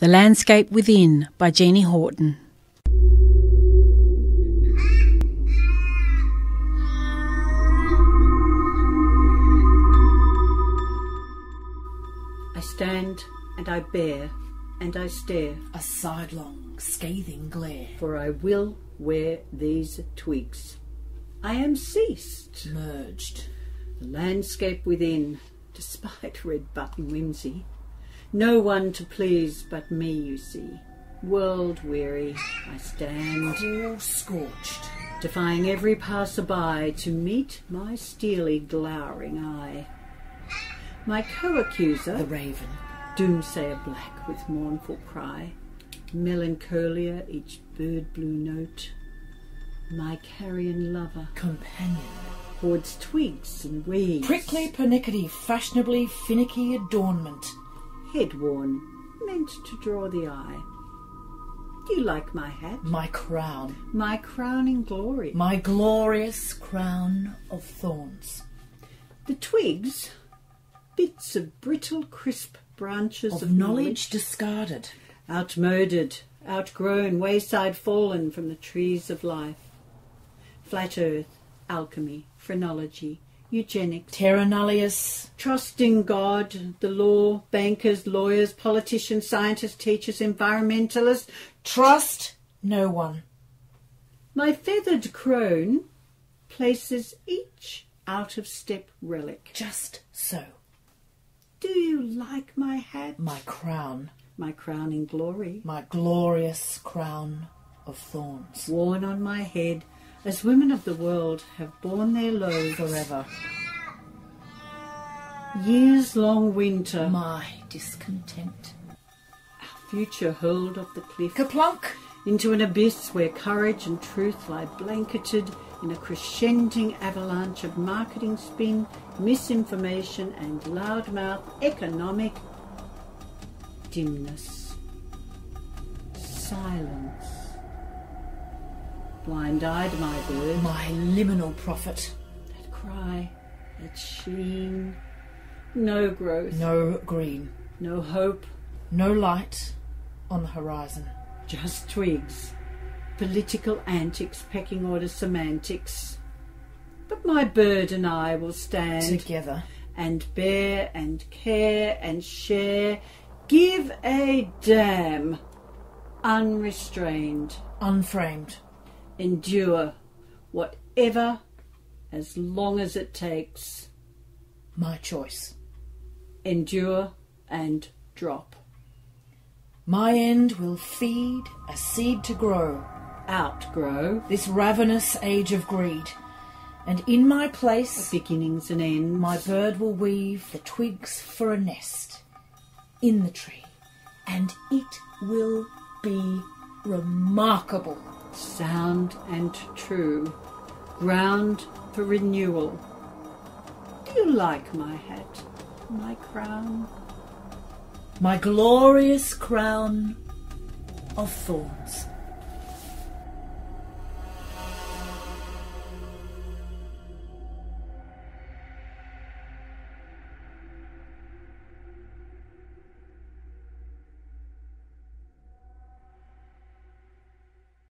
The Landscape Within by Jeannie Haughton. I stand and I bear and I stare, a sidelong, scathing glare. for I will wear these twigs. I am ceased, Merged, the landscape within, despite red button whimsy. No one to please but me, you see. World weary, I stand, cool scorched, defying every passer-by to meet my steely glowering eye. My co-accuser, the raven, doomsayer black with mournful cry, melancholia each bird blue note. My carrion lover companion, hoards twigs and weeds, prickly pernickety, fashionably finicky adornment. Head worn, meant to draw the eye. Do you like my hat? My crown, My crowning glory. my glorious crown of thorns, The twigs, bits of brittle, crisp branches of of, knowledge discarded, outmurdered, outgrown, wayside fallen from the trees of life. Flat earth, alchemy, phrenology, eugenics, terra nullius, trusting God, the law, bankers, lawyers, politicians, scientists, teachers, environmentalists. trust no one. My feathered crone places each out of step relic. Just so, Do you like my hat? my crown, My crowning glory, my glorious crown of thorns, worn on my head as women of the world have borne their load forever. Years long winter, My discontent. Our future hurled off the cliff Kaplunk! into an abyss where courage and truth lie blanketed in a crescenting avalanche of marketing spin, misinformation, and loudmouth economic dimness. Silence. Blind eyed, my bird, My liminal prophet. that cry, that sheen. No growth, No green, no hope, no light on the horizon. just twigs. Political antics, pecking order semantics. But my bird and I will stand Together, and bear and care and share. Give a damn. Unrestrained. unframed, Endure whatever as long as it takes. my choice. Endure and drop. My end will feed a seed to grow, Outgrow this ravenous age of greed. And in my place, beginnings and ends. my bird will weave the twigs for a nest in the tree. And it will be remarkable. sound and true, ground for renewal. Do you like my hat, my crown? My glorious crown of thorns.